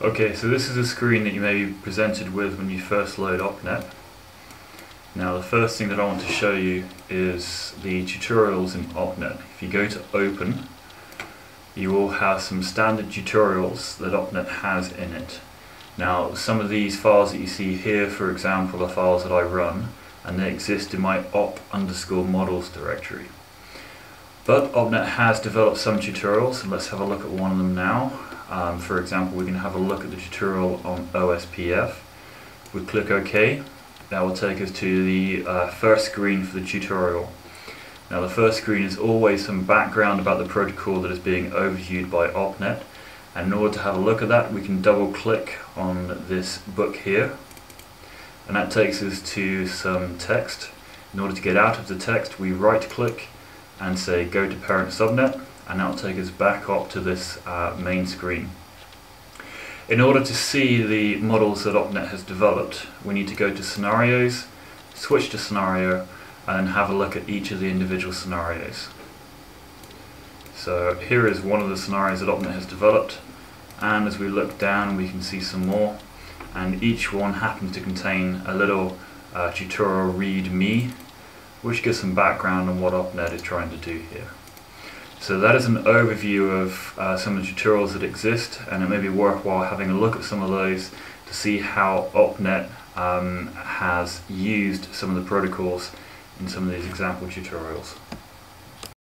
Okay, so this is a screen that you may be presented with when you first load OpNet. Now the first thing that I want to show you is the tutorials in OpNet. If you go to Open, you will have some standard tutorials that OpNet has in it. Now some of these files that you see here, for example, are files that I run and they exist in my op underscore models directory. But OpNet has developed some tutorials, and let's have a look at one of them now. Um, for example, we're going to have a look at the tutorial on OSPF. We click OK. That will take us to the uh, first screen for the tutorial. Now the first screen is always some background about the protocol that is being overviewed by OpNet. And in order to have a look at that, we can double click on this book here. And that takes us to some text. In order to get out of the text, we right click and say go to parent subnet and that will take us back up to this uh, main screen. In order to see the models that OpNet has developed, we need to go to scenarios, switch to scenario, and have a look at each of the individual scenarios. So here is one of the scenarios that OpNet has developed, and as we look down we can see some more, and each one happens to contain a little uh, tutorial read me, which gives some background on what OpNet is trying to do here. So that is an overview of uh, some of the tutorials that exist and it may be worthwhile having a look at some of those to see how OpNet um, has used some of the protocols in some of these example tutorials.